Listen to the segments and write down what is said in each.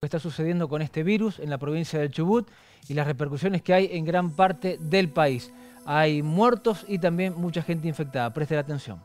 que está sucediendo con este virus en la provincia del Chubut y las repercusiones que hay en gran parte del país. Hay muertos y también mucha gente infectada. Presten atención.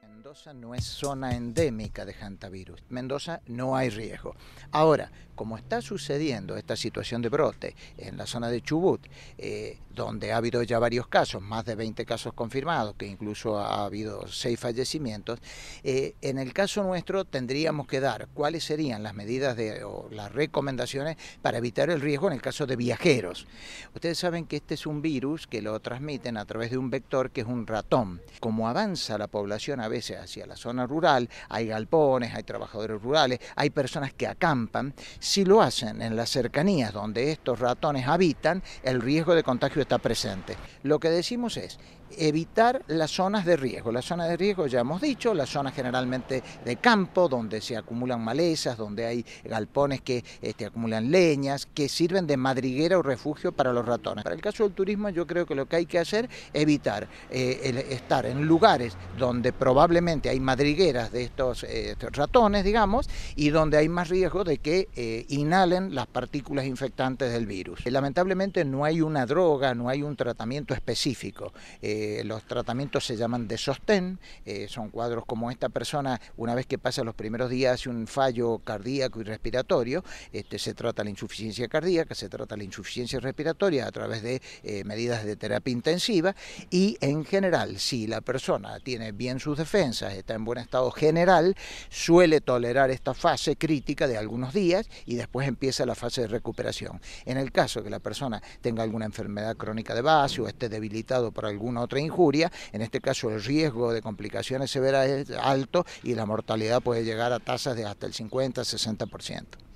Mendoza no es zona endémica de hantavirus. Mendoza no hay riesgo. Ahora, como está sucediendo esta situación de brote en la zona de Chubut, eh, donde ha habido ya varios casos, más de 20 casos confirmados, que incluso ha habido seis fallecimientos, eh, en el caso nuestro tendríamos que dar cuáles serían las medidas de, o las recomendaciones para evitar el riesgo en el caso de viajeros. Ustedes saben que este es un virus que lo transmiten a través de un vector que es un ratón. Como avanza la población a veces hacia la zona rural, hay galpones, hay trabajadores rurales, hay personas que acampan, si lo hacen en las cercanías donde estos ratones habitan, el riesgo de contagio está presente. Lo que decimos es evitar las zonas de riesgo. Las zonas de riesgo ya hemos dicho, las zonas generalmente de campo, donde se acumulan malezas, donde hay galpones que este, acumulan leñas, que sirven de madriguera o refugio para los ratones. Para el caso del turismo yo creo que lo que hay que hacer es evitar eh, estar en lugares donde probablemente hay madrigueras de estos eh, ratones, digamos, y donde hay más riesgo de que eh, inhalen las partículas infectantes del virus. Lamentablemente no hay una droga, no hay un tratamiento específico. Eh, los tratamientos se llaman de sostén, eh, son cuadros como esta persona, una vez que pasa los primeros días hace un fallo cardíaco y respiratorio, este, se trata la insuficiencia cardíaca, se trata la insuficiencia respiratoria a través de eh, medidas de terapia intensiva y en general, si la persona tiene bien sus defensas, está en buen estado general, suele tolerar esta fase crítica de algunos días y después empieza la fase de recuperación. En el caso que la persona tenga alguna enfermedad crónica de base o esté debilitado por alguna otra injuria, en este caso el riesgo de complicaciones severas es alto y la mortalidad puede llegar a tasas de hasta el 50-60%.